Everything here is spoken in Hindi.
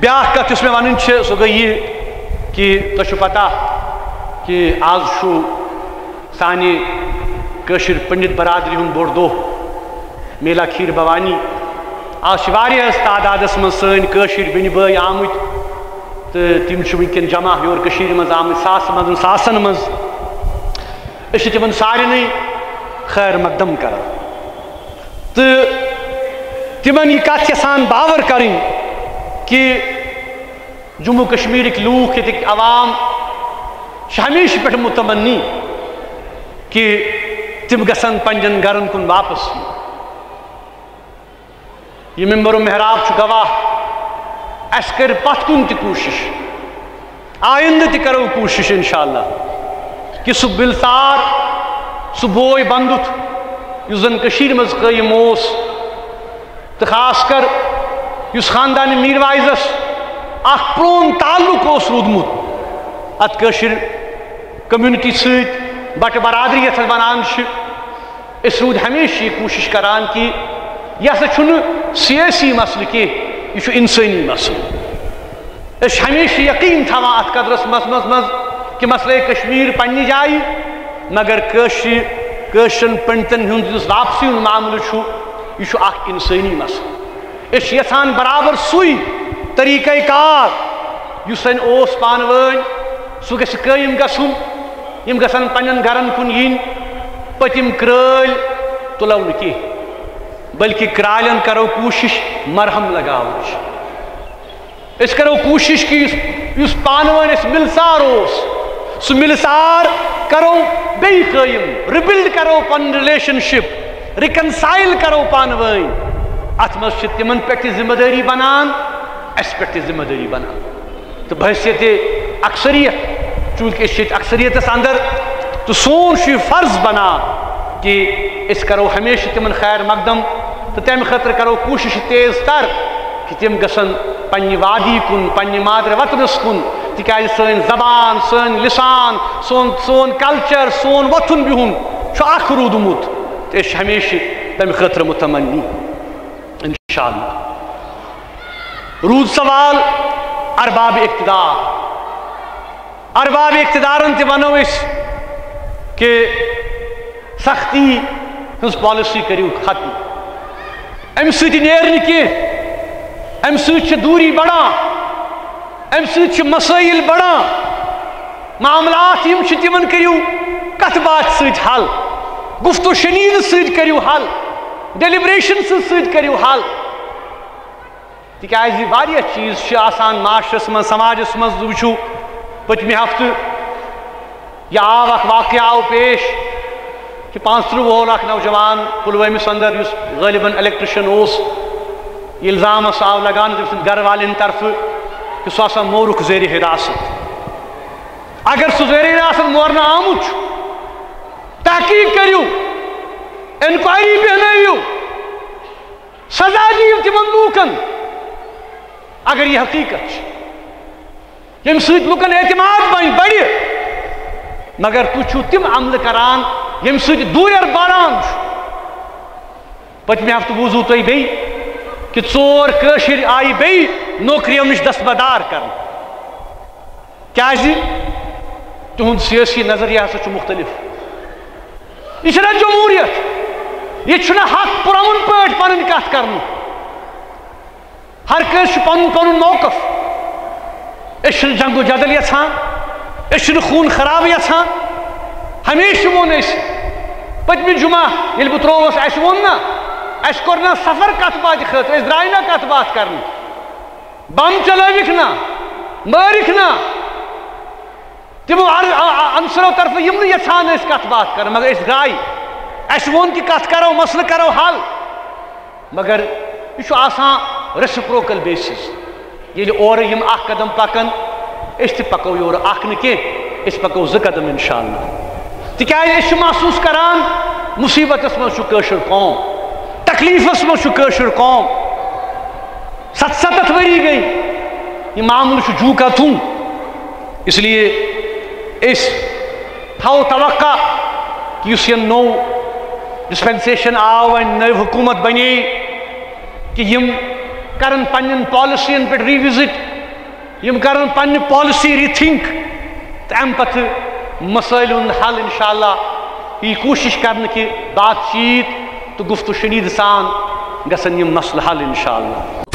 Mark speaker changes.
Speaker 1: ब्या कत मे वन सह गई कि तुम पता कि आज सानि पंडित बरदरी हूँ बोड़ दो मेला खीर भवानी आज तादाद मज सन बेन बई आमुत तो तम वनकन जमा योर मज आम सास मज सासन मज तिम सारे खैर मकदम कर तो तिमन यह कत यसान बावर कर कि जम्मू कश्मीर लूख ये अवाम हमेशा पे मुतमनी कि तिम गसन पन गरन कुन वापस। यह मेंबर महराब गवाह अस कर पत कुन आइंद तरो कोशिश इनशाला कि सह बिलसार सह बोय बंदुत जन मज कयम तो खास कर उस खानदान मीरवाइजस अख प्रोन ताल्लुक रूदमुत अत कम्युनिटी सत बट बरादरी ये वनान रूद हमेशा ये कोशिश करान यह सियासी मसल कह यह इंसानी मसल हमेशा यकीन थवान अत कदरस मस मज कि मसल कश्मीर पन्ने जाय मगर कशन पंडितन हूँ वापसी मामल यह इंसानी मसल यहान बराबर सुई, तरीक़ कार। सन पान वन सह गयम गम गसन पन गरन कुन इन पतिम क्राल तुलो न बल्कि क्रालन करो कोशिश, मरहम लगाव करो कोशिश कि उस पान वन मिलसार सह मिलसार करो बेम रिबिल्ड करो पन रिलेशनशिप रिकनसाइल करो पान वन। अत तिमन पे ज़िम्मेदारी बनान अस पे ज़िम्मेदारी बनान। तो बहसीत अक्सरियत, चूँकि अक्सरियत अंदर तो सोन फ़र्ज़ बना कि अस करो हमेशा तिमन खैर मकदम तो तम खतर करो कोशिश तेज तर कि तिम गसन पन्ने वादी कुन, पन्ने मादर वतनस कुन। तिकाज सन जबान, सन लिसान, सोन सोन कल्चर, सोन वथुन बिहुन रूदमुत तो हमेशा तम खतर मुतमनी इन रूद सवाल, अरबाब इकतदार। अरबाब इकतदारन तनो कि सख्ती हज पॉलिसी करू खत्म। अम सर कह अम दूरी बढ़ा अम ससाइल बढ़ा, मामलात तिमन करू कत बात सल गुफ्त शनीद सरू हल, डेलिब्रेशन सरू हल। तिकाज वारिया चीज़ माशरस मज समाजस मज वो हफ्त यह आव अख वाक़ आव पेश कि पाँच त्रुह वोल अख नौजवान पुलवमिस अंदर गालिबन इलेक्ट्रिशन इल्ज़ाम आव लगान तम घर वाल तरफ़ कि सह मोरुख जेर हिरासत अगर सह जेर हिरासत मोरना आमुत तहकीक करू इंक्वायरी पहनू सजा दीव तिम लूकन अगर यह हकीकत यम लुकन एतमाद बन बड़ मगर तुम तिम अमल करान यम दूर बारान पतमे हफ्त बूजू तुम बे कि चोर कशिर आई बे नौकरियों नश दस्तबदार कर क्या तुद सियासी नज़रिया हसा मुख्तलिफ़। यह जमहूरियत यह हक पुरन पे पन कत कर हर कस पन पन मौकफ। अस जंगो जदल यहान खून खराब यहान हमेशा वो पतम जुमा ये बह त्रोवस अस वो ना कोर ना सफ़र कत बात खतर द्राय ना कत बात कर बम चलविक ना मारिक ना तमो अनसरों तरफ़ यम यहान कत बात कर मगर द्राय अस वो कि कत करो, मसल करो हल। मगर यह रेसिप्रोकल बेसिस ये और यम अख कदम पकन अस पको योर अख न कह पको ज कदम इनशा तिकाज महसूस करान मुसीबत मशर कौम तकलीफस मशर कौम सत सतत वरी गई ये मामल जूका थू इसलिए इस थो तवक्का कि यह नो डिस्पेंसेशन आव नव हुकूमत बने कि करन पन्न पॉलिसियन पे रिविजिट। यम करन पन्न पॉलिसी रिथिंक। तो अम पत मसाइल हल इनशाला यह कोशिश कर कि बातचीत तो गुफ्त शनीद सान। यम मसल हल इनशाला